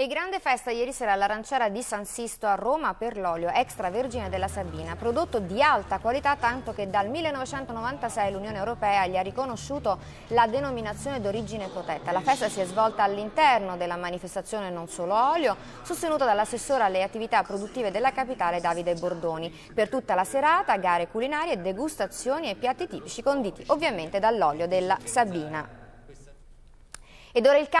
E grande festa ieri sera all'aranciera di San Sisto a Roma per l'olio extravergine della Sabina, prodotto di alta qualità tanto che dal 1996 l'Unione Europea gli ha riconosciuto la denominazione d'origine protetta. La festa si è svolta all'interno della manifestazione Non Solo Olio, sostenuta dall'assessore alle attività produttive della capitale Davide Bordoni. Per tutta la serata gare culinarie, degustazioni e piatti tipici conditi ovviamente dall'olio della Sabina. Ed ora il